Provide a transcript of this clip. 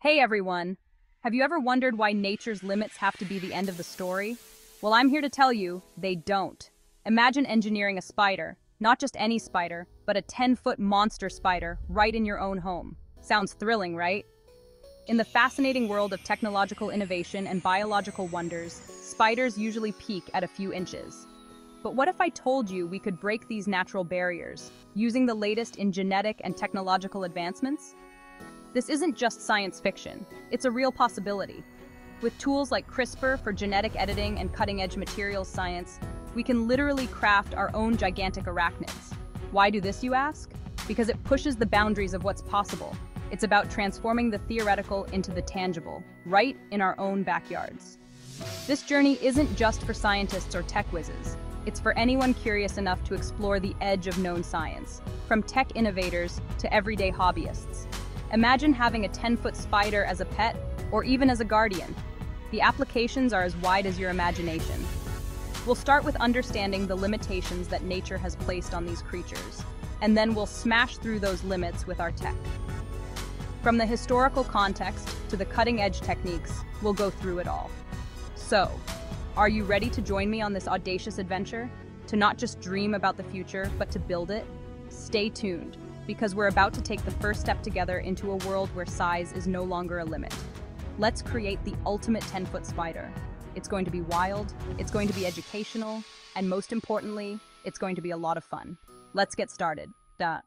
Hey everyone! Have you ever wondered why nature's limits have to be the end of the story? Well, I'm here to tell you, they don't. Imagine engineering a spider, not just any spider, but a 10-foot monster spider right in your own home. Sounds thrilling, right? In the fascinating world of technological innovation and biological wonders, spiders usually peak at a few inches. But what if I told you we could break these natural barriers, using the latest in genetic and technological advancements? This isn't just science fiction, it's a real possibility. With tools like CRISPR for genetic editing and cutting-edge materials science, we can literally craft our own gigantic arachnids. Why do this, you ask? Because it pushes the boundaries of what's possible. It's about transforming the theoretical into the tangible, right in our own backyards. This journey isn't just for scientists or tech whizzes. It's for anyone curious enough to explore the edge of known science, from tech innovators to everyday hobbyists. Imagine having a 10-foot spider as a pet, or even as a guardian. The applications are as wide as your imagination. We'll start with understanding the limitations that nature has placed on these creatures, and then we'll smash through those limits with our tech. From the historical context to the cutting-edge techniques, we'll go through it all. So, are you ready to join me on this audacious adventure? To not just dream about the future, but to build it? Stay tuned because we're about to take the first step together into a world where size is no longer a limit. Let's create the ultimate 10-foot spider. It's going to be wild, it's going to be educational, and most importantly, it's going to be a lot of fun. Let's get started. Duh.